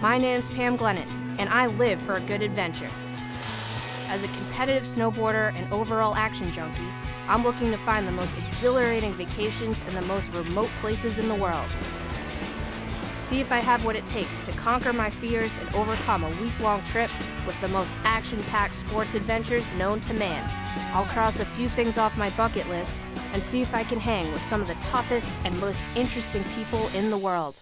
My name's Pam Glennon, and I live for a good adventure. As a competitive snowboarder and overall action junkie, I'm looking to find the most exhilarating vacations in the most remote places in the world. See if I have what it takes to conquer my fears and overcome a week long trip with the most action packed sports adventures known to man. I'll cross a few things off my bucket list and see if I can hang with some of the toughest and most interesting people in the world.